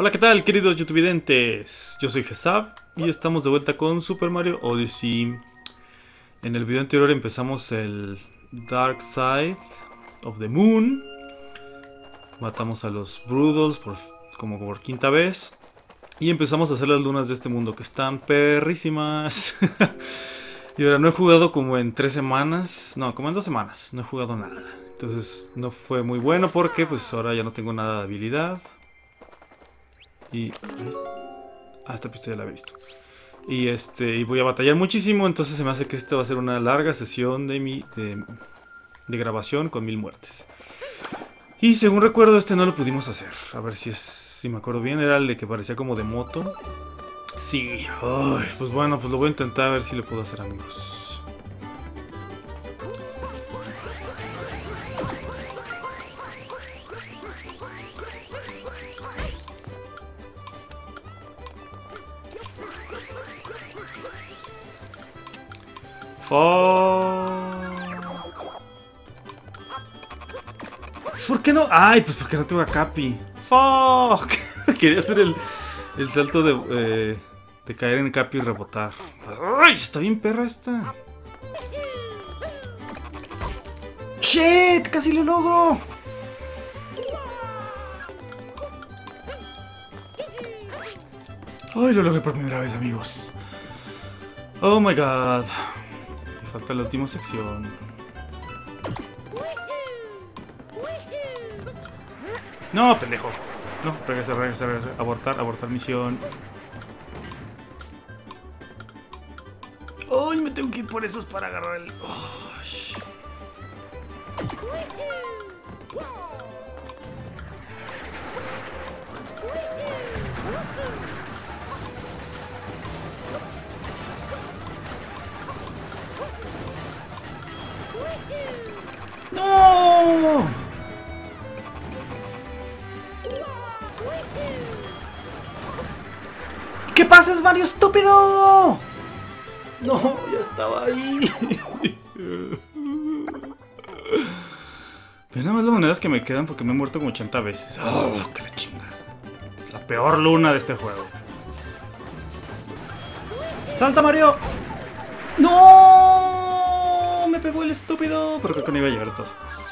Hola, ¿qué tal, queridos youtubidentes? Yo soy Gesab y estamos de vuelta con Super Mario Odyssey. En el video anterior empezamos el Dark Side of the Moon. Matamos a los Broodals por, como por quinta vez. Y empezamos a hacer las lunas de este mundo que están perrísimas. y ahora no he jugado como en tres semanas. No, como en dos semanas. No he jugado nada. Entonces no fue muy bueno porque pues ahora ya no tengo nada de habilidad. Y... Ah, esta pista ya la había visto. Y este y voy a batallar muchísimo, entonces se me hace que esta va a ser una larga sesión de mi de, de grabación con mil muertes. Y según recuerdo este no lo pudimos hacer. A ver si es si me acuerdo bien, era el de que parecía como de moto. Sí, Ay, pues bueno, pues lo voy a intentar a ver si lo puedo hacer, amigos. ¿Por qué no? Ay, pues porque no tengo a Capi. Fuck. Quería hacer el, el salto de, eh, de caer en Capi y rebotar. Ay, está bien perra esta. Shit, casi lo logro. Ay, lo logré por primera vez, amigos. Oh my god. Falta la última sección. No, pendejo. No, regresa, regresa, regresa. Abortar, abortar misión. ¡Ay, me tengo que ir por esos para agarrar el... Oh, ¿Qué pasa, Mario estúpido? No, ya estaba ahí. Pero nada más las monedas que me quedan porque me he muerto como 80 veces. ¡Oh, qué la chinga! La peor luna de este juego. ¡Salta, Mario! ¡No! Me pegó el estúpido. Pero creo que no iba a llegar a todos.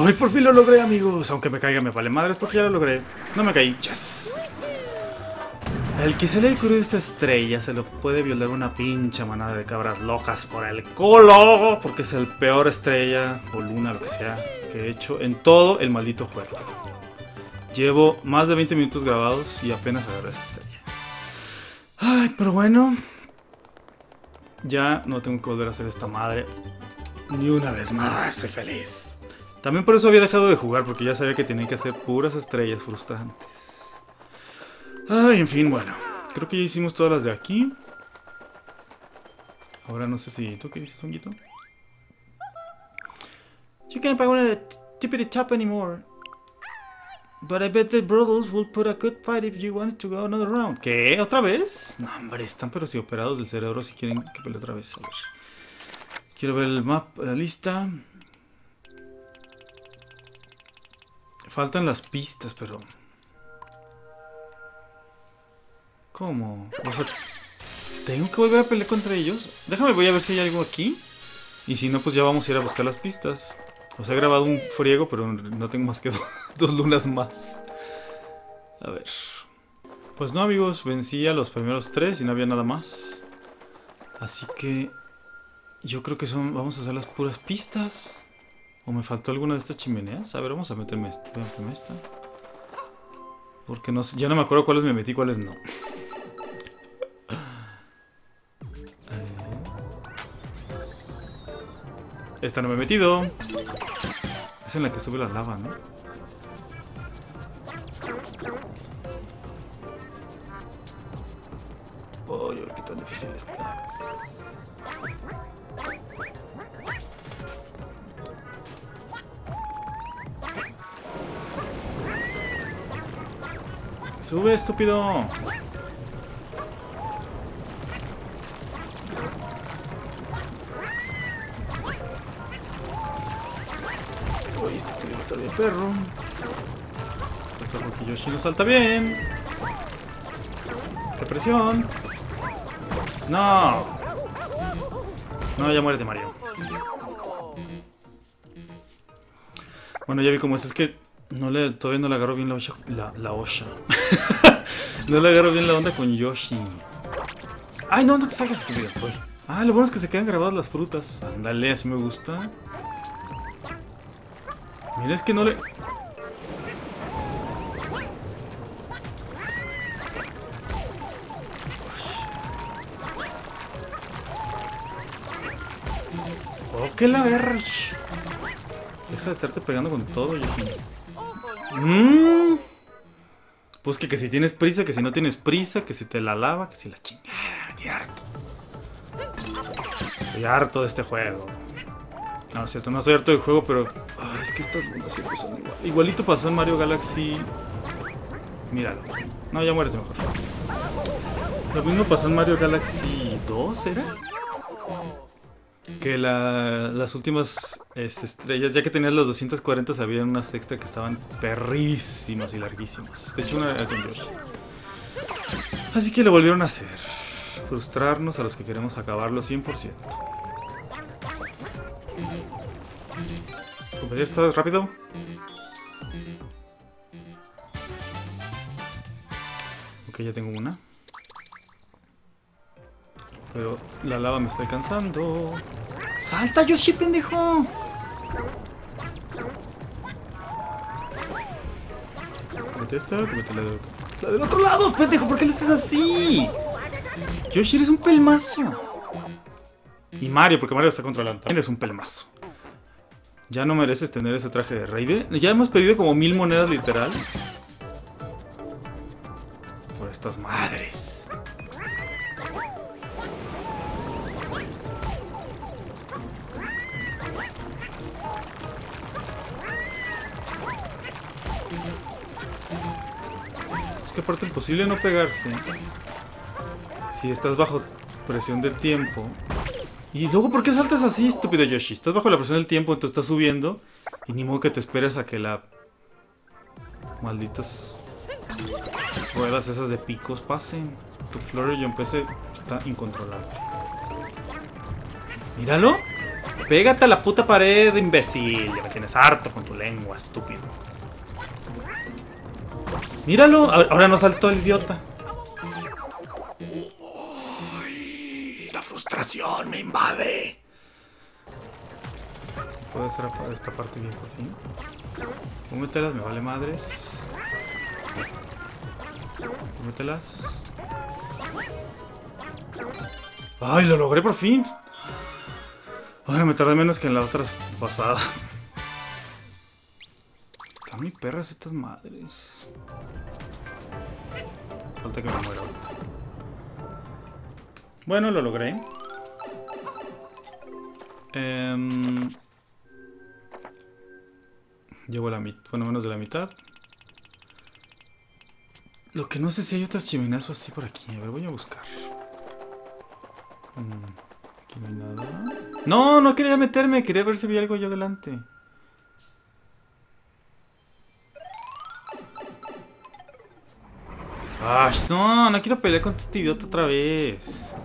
¡Ay, por fin lo logré, amigos! Aunque me caiga me vale madres porque ya lo logré. No me caí. ¡Yes! El que se le ocurrió esta estrella se lo puede violar una pincha manada de cabras locas por el culo. Porque es el peor estrella o luna, lo que sea, que he hecho en todo el maldito juego. Llevo más de 20 minutos grabados y apenas agarré esta estrella. Ay, pero bueno. Ya no tengo que volver a hacer esta madre. Ni una vez más, soy feliz. También por eso había dejado de jugar, porque ya sabía que tenía que hacer puras estrellas frustrantes. Ay, en fin, bueno. Creo que ya hicimos todas las de aquí. Ahora no sé si... ¿Tú qué dices, Honguito? You can't buy one of the tippity top anymore. But I bet the brothers will put a good fight if you wanted to go another round. ¿Qué? ¿Otra vez? No, hombre, están pero si operados del cerebro si quieren que pelee otra vez. A ver. Quiero ver el mapa, la lista. Faltan las pistas, pero... ¿Cómo? ¿tengo que volver a pelear contra ellos? Déjame, voy a ver si hay algo aquí. Y si no, pues ya vamos a ir a buscar las pistas. O sea, he grabado un friego, pero no tengo más que do dos lunas más. A ver. Pues no, amigos, vencí a los primeros tres y no había nada más. Así que... Yo creo que son... Vamos a hacer las puras pistas. ¿O me faltó alguna de estas chimeneas? A ver, vamos a meterme esta. Voy a meterme esta. Porque no sé, ya no me acuerdo cuáles me metí cuáles no. Esta no me he metido. Es en la que sube la lava, ¿no? Estúpido! Uy, este está bien perro. Porque Yoshi no salta bien. ¡Qué presión! ¡No! No, ya muere de Mario. Bueno, ya vi cómo es. Es que no le, todavía no le agarro bien la osha. La, la osha. no le agarro bien la onda con Yoshi. ¡Ay, no! No te salgas, estúpido. Ah, lo bueno es que se quedan grabadas las frutas. Ándale, así me gusta. Mira, es que no le... Oh, qué la verga. Deja de estarte pegando con todo, Yoshi. Mmm. Pues que, que si tienes prisa, que si no tienes prisa, que si te la lava, que si la chingada. Estoy harto. Estoy harto de este juego. No, es cierto, no estoy harto del juego, pero... es que estas lunas siempre son igual. Igualito pasó en Mario Galaxy... Míralo. No, ya muérete mejor. Lo mismo pasó en Mario Galaxy 2, ¿era? Que las últimas este, estrellas, ya que tenías las 240, había unas extra que estaban perrísimas y larguísimas. De hecho, una era con. Así que lo volvieron a hacer. Frustrarnos a los que queremos acabarlo 100%. ¿Ya estás rápido? Ok, ya tengo una. Pero la lava me está alcanzando. ¡Salta, Yoshi, pendejo! Comete esta, comete la del otro. ¡La del otro lado, pendejo! ¿Por qué le haces así? Yoshi, eres un pelmazo. Y Mario, porque Mario está controlando. Eres un pelmazo. Ya no mereces tener ese traje de rey. Ya hemos pedido como mil monedas literal. Por estas madres. Que aparte imposible no pegarse. Si estás bajo presión del tiempo, y luego, ¿por qué saltas así, estúpido Yoshi? Estás bajo la presión del tiempo, entonces estás subiendo. Y ni modo que te esperes a que la... Malditas... Ruedas esas de picos pasen. Tu yo empecé está incontrolable. ¡Míralo! Pégate a la puta pared, imbécil. Ya me tienes harto con tu lengua, estúpido. ¡Míralo! Ahora no saltó el idiota. frustración me invade. ¿Puedo hacer esta parte bien por fin? Cómetelas, me vale madres. Cómetelas. ¡Ay, lo logré por fin! Ahora me tardé menos que en la otra pasada. Están muy perras estas madres. Que me muera. Bueno, lo logré. Eh, llevo la mitad, bueno, menos de la mitad. Lo que no sé si hay otras chimeneas o así por aquí. A ver, voy a buscar. Mm, aquí no hay nada. No, no quería meterme. Quería ver si había algo allá adelante. ¡Ah! No, no quiero pelear con este idiota otra vez.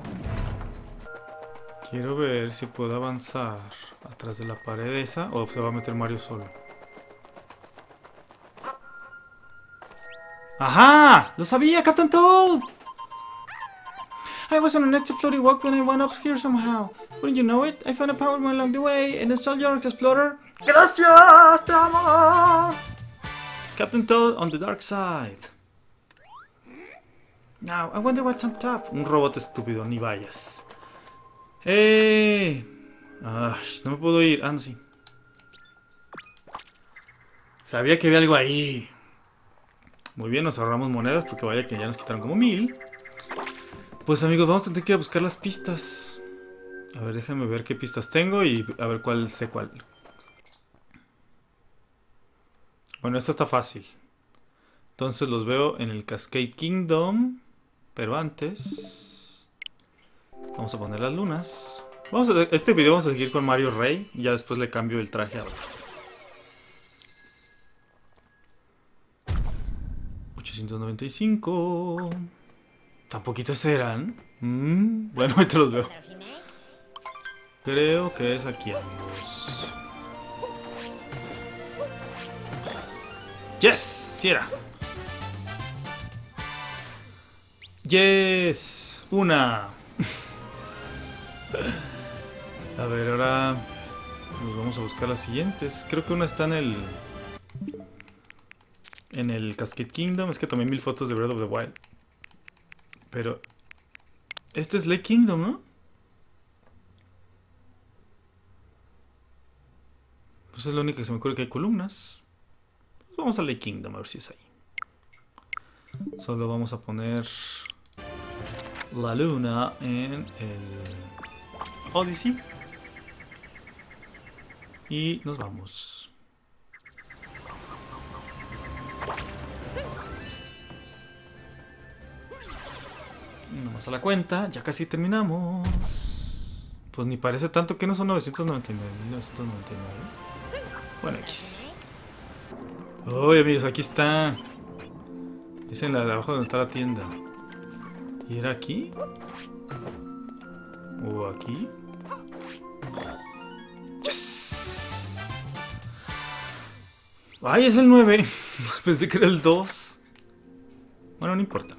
Quiero ver si puedo avanzar atrás de la pared esa o se va a meter Mario solo. ¡Ajá! ¡Lo sabía, Captain Toad! I was on an extra floaty walk when I went up here somehow. Wouldn't you know it? I found a power one along the way and installed your explorer. ¡Gracias! ¡Te! Captain Toad on the dark side. Now, I wonder what's on top. Un robot estúpido, ni vayas. ¡Eh! no me puedo ir. Ah, no, sí. Sabía que había algo ahí. Muy bien, nos ahorramos monedas porque vaya que ya nos quitaron como mil. Pues amigos, vamos a tener que ir a buscar las pistas. A ver, déjame ver qué pistas tengo y a ver cuál sé cuál. Bueno, esta está fácil. Entonces los veo en el Cascade Kingdom. Pero antes... Vamos a poner las lunas. Vamos a, este video vamos a seguir con Mario Rey. Y ya después le cambio el traje a otro. 895. Tan poquitas eran. Mm, bueno, ahorita los veo. Creo que es aquí, amigos. ¡Yes! ¡Sí era! Yes, una. a ver, ahora nos vamos a buscar las siguientes. Creo que una está en el en el Cascade Kingdom. Es que tomé mil fotos de Breath of the Wild. Pero este es Lake Kingdom, ¿no? Pues es lo único que se me ocurre que hay columnas. Pues vamos a Lake Kingdom a ver si es ahí. Solo vamos a poner la luna en el Odyssey. Y nos vamos. Nomás a la cuenta, ya casi terminamos. Pues ni parece tanto que no son 999, 1999. Bueno, X. Oye amigos, aquí está. Es en la de abajo donde está la tienda. ¿Y era aquí? ¿O aquí? ¡Yes! ¡Ay, es el 9! Pensé que era el 2. Bueno, no importa.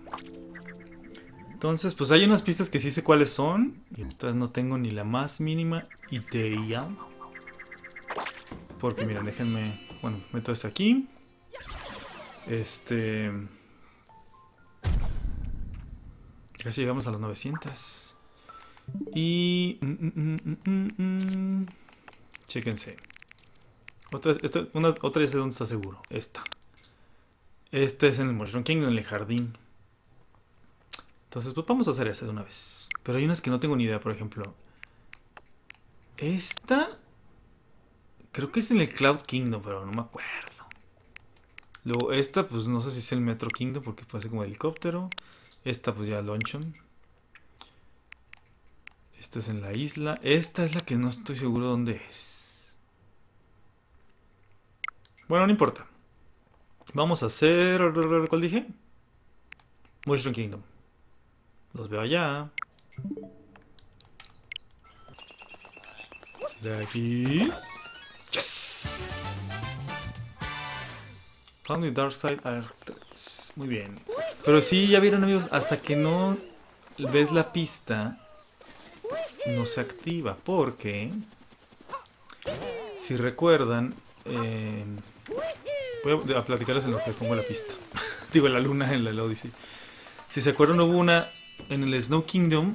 Entonces, pues hay unas pistas que sí sé cuáles son. Y otras no tengo ni la más mínima idea. Porque miren, déjenme... Bueno, meto esto aquí. Este... Casi llegamos a los 900. Y... Mm, mm, mm, Chéquense. Otra, esta, una, otra ya sé dónde está seguro. Esta. Este es en el Mushroom Kingdom, en el jardín. Entonces, pues vamos a hacer esa de una vez. Pero hay unas que no tengo ni idea, por ejemplo. Esta... Creo que es en el Cloud Kingdom, pero no me acuerdo. Luego esta, pues no sé si es el Metro Kingdom, porque puede ser como helicóptero. Esta, pues ya Lonchon. Esta es en la isla. Esta es la que no estoy seguro dónde es. Bueno, no importa. Vamos a hacer... ¿Cuál dije? Mushroom Kingdom. Los veo allá. ¿Será aquí? ¡Yes! Found the Dark Side Muy bien. Pero sí, ya vieron amigos, hasta que no ves la pista, no se activa. Porque, si recuerdan, eh, voy a platicarles en lo que pongo la pista. Digo, la luna en la Odyssey. Si se acuerdan, hubo una en el Snow Kingdom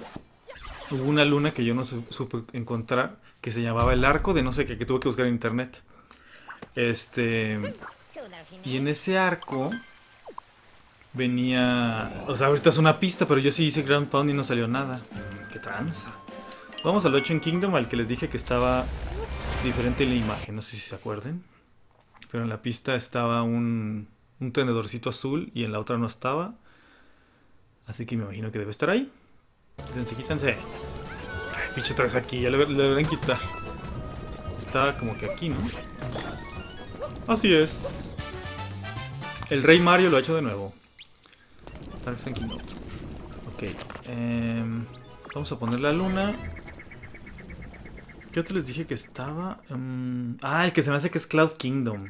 hubo una luna que yo no supe encontrar que se llamaba el arco de no sé qué que tuve que buscar en internet. Este y en ese arco venía, o sea, ahorita es una pista, pero yo sí hice Grand Pound y no salió nada. Qué tranza. Vamos al Ocean Kingdom al que les dije que estaba diferente en la imagen, no sé si se acuerden. Pero en la pista estaba un, un tenedorcito azul y en la otra no estaba. Así que me imagino que debe estar ahí. Quítense, quítense. Ay, pinche otra aquí, ya le, le deberían quitar. Estaba como que aquí, ¿no? Así es. El Rey Mario lo ha hecho de nuevo. Dark Sun Kingdom. Ok. Eh, vamos a poner la luna. ¿Qué otro les dije que estaba? Um, ah, el que se me hace que es Cloud Kingdom.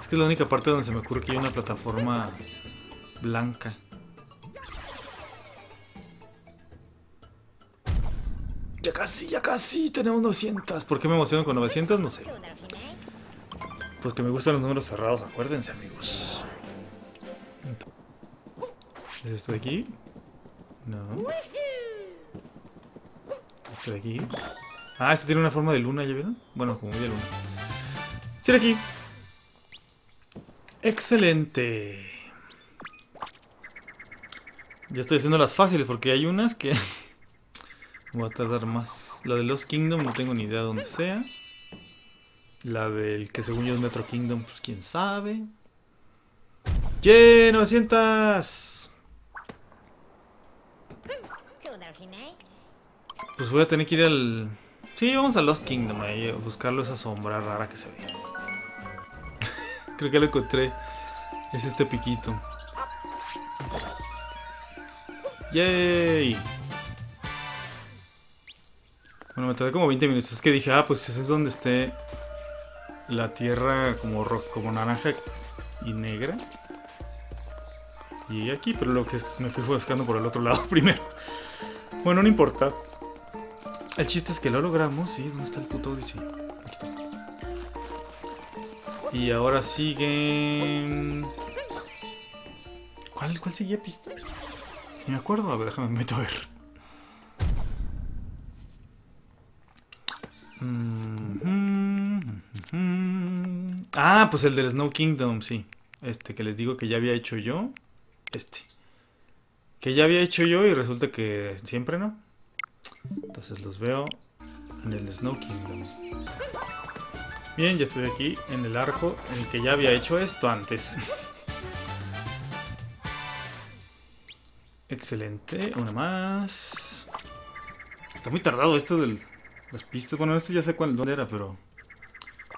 Es que es la única parte donde se me ocurre que hay una plataforma blanca. Ya casi, ya casi, tenemos 900. ¿Por qué me emociono con 900? No sé. Porque me gustan los números cerrados, acuérdense amigos. Esto de aquí? No. ¿Esto de aquí? Ah, este tiene una forma de luna, ¿ya vieron? Bueno, como de luna. De aquí. Excelente. Ya estoy haciendo las fáciles porque hay unas que Voy a tardar más. La de Lost Kingdom no tengo ni idea de dónde sea. La del que según yo es Metro Kingdom, pues quién sabe. ¡Yeah! ¡900! Pues voy a tener que ir al... Sí, vamos a Lost Kingdom ahí a buscarlo esa sombra rara que se ve. Creo que lo encontré. Es este piquito. ¡Yay! Bueno, me tardé como 20 minutos. Es que dije, ah, pues ese es donde esté la tierra como, como naranja y negra. Y aquí, pero lo que es, me fui buscando por el otro lado primero. Bueno, no importa. El chiste es que lo logramos. ¿Sí? ¿Dónde está el puto Odyssey? Aquí está. Y ahora siguen... ¿Cuál, cuál seguía pista? Ni me acuerdo. A ver, déjame me meto a ver. Ah, pues el del Snow Kingdom, sí. Este que les digo que ya había hecho yo. Este. Que ya había hecho yo y resulta que siempre no. Entonces los veo en el Snow Kingdom. Bien, ya estoy aquí en el arco en el que ya había hecho esto antes. Excelente, una más. Está muy tardado esto de las pistas. Bueno, este ya sé cuál, dónde era, pero...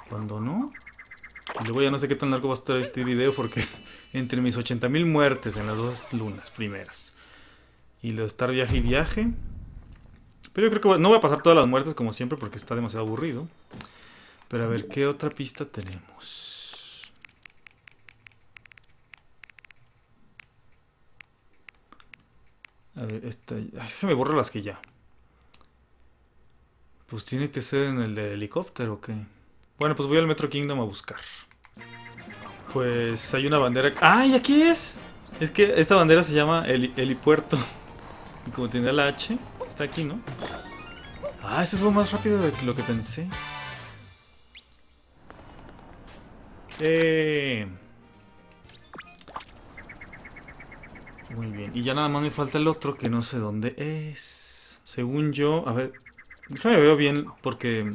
Cuando no... Y luego ya no sé qué tan largo va a estar este video porque entre mis 80.000 muertes en las dos lunas primeras y lo de estar viaje y viaje. Pero yo creo que no voy a pasar todas las muertes como siempre porque está demasiado aburrido. Pero a ver, ¿qué otra pista tenemos? A ver, esta... Déjame borrar las que ya. Pues tiene que ser en el de helicóptero o qué. Bueno, pues voy al Metro Kingdom a buscar. Pues hay una bandera... ¡Ay, aquí es! Es que esta bandera se llama el helipuerto. Y como tiene la H, está aquí, ¿no? Ah, este fue más rápido de lo que pensé. Eh... Muy bien. Y ya nada más me falta el otro que no sé dónde es. Según yo... A ver... Déjame ver bien porque...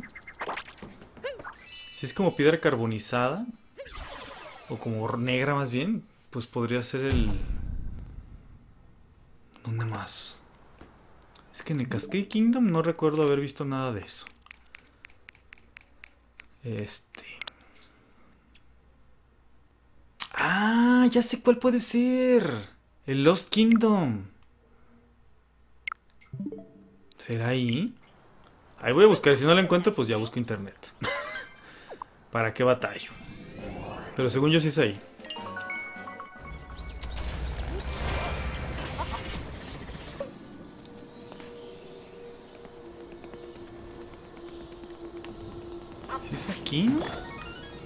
Si es como piedra carbonizada... O como negra más bien, pues podría ser el... ¿Dónde más? Es que en el Cascade Kingdom no recuerdo haber visto nada de eso. Este... Ah, ya sé cuál puede ser. El Lost Kingdom. ¿Será ahí? Ahí voy a buscar. Si no lo encuentro, pues ya busco internet. ¿Para qué batallo? Pero según yo sí es ahí.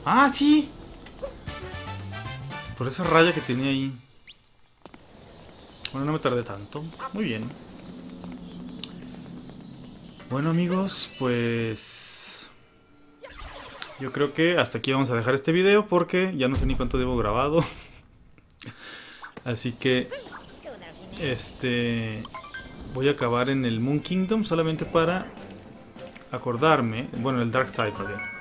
¡Ah, sí! Por esa raya que tenía ahí. Bueno, no me tardé tanto. Muy bien. Bueno amigos, pues... Yo creo que hasta aquí vamos a dejar este video porque ya no sé ni cuánto debo grabado. Así que... Este... Voy a acabar en el Moon Kingdom solamente para acordarme. Bueno, el Dark Side, perdón.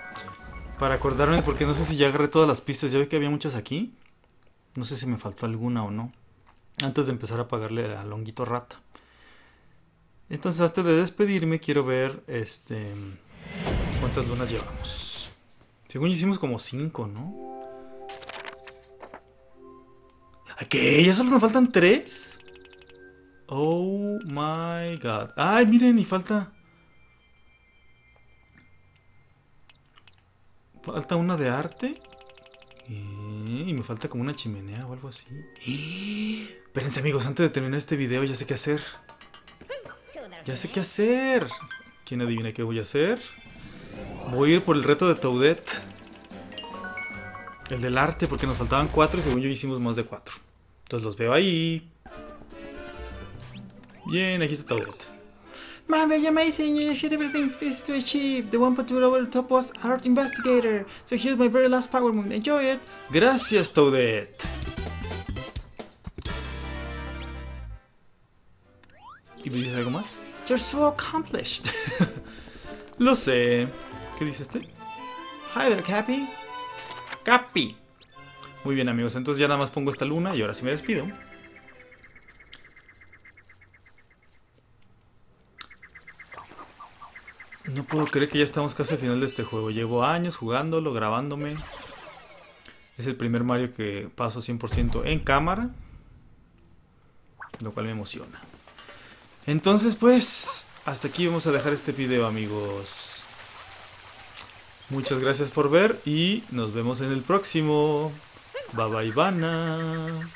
Para acordarme porque no sé si ya agarré todas las pistas. Ya ve que había muchas aquí. No sé si me faltó alguna o no. Antes de empezar a pagarle a Longuito Rata. Entonces, antes de despedirme, quiero ver este cuántas lunas llevamos. Según hicimos como 5, ¿no? ¿A qué? ¿Ya solo nos faltan 3? Oh my god. Ay, miren, y falta... Falta una de arte. Y me falta como una chimenea o algo así. Espérense amigos, antes de terminar este video ya sé qué hacer. Ya sé qué hacer. ¿Quién adivina qué voy a hacer? Voy a ir por el reto de Toadette. El del arte, porque nos faltaban cuatro y según yo hicimos más de cuatro. Entonces los veo ahí. Bien, aquí está Toadette. Man, you're amazing. You did everything is to achieve. The one put over the top was Art Investigator. So here's my very last power moon. Enjoy it. Gracias, Toadette. ¿Y me dices algo más? You're so accomplished. Lo sé. ¿Qué dice este? Hi there, Cappy. Cappy. Muy bien, amigos. Entonces ya nada más pongo esta luna y ahora sí me despido. No puedo creer que ya estamos casi al final de este juego. Llevo años jugándolo, grabándome. Es el primer Mario que paso 100% en cámara. Lo cual me emociona. Entonces, pues, hasta aquí vamos a dejar este video, amigos. Muchas gracias por ver y nos vemos en el próximo. Bye bye, Ivana.